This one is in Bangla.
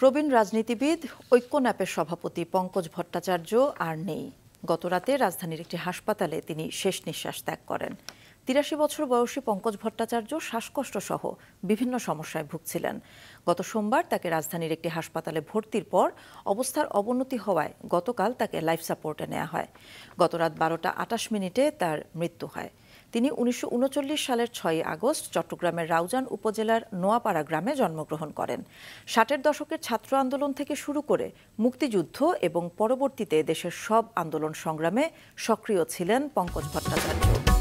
প্রবীণ রাজনীতিবিদ ঐক্যন্যাপের সভাপতি পঙ্কজ ভট্টাচার্য আর নেই। গতরাতে রাজধানীর একটি হাসপাতালে তিনি শেষ নিঃশ্বাস ত্যাগ করেন। তিরাশি বছর বয়সী পঙ্কজ ভট্টাচার্য শ্বাসকষ্ট সহ বিভিন্ন সমস্যায় ভুগছিলেন। গত সোমবার তাকে রাজধানীর একটি হাসপাতালে ভর্তির পর অবস্থার অবনতি হওয়ায় গতকাল তাকে লাইফ সাপোর্টে নেওয়া হয়। গতরাত বারোটা আটাশ মিনিটে তার মৃত্যু হয়। তিনি উনিশশো উনচল্লিশ সালের ছয় আগস্ট চট্টগ্রামের রাউজান উপজেলার নোয়াপাড়া গ্রামে জন্মগ্রহণ করেন। ষাটের দশকের ছাত্র আন্দোলন থেকে শুরু করে মুক্তিযুদ্ধ এবং পরবর্তীতে দেশের সব আন্দোলন সংগ্রামে সক্রিয় ছিলেন পঙ্কজ ভট্টাচার্য।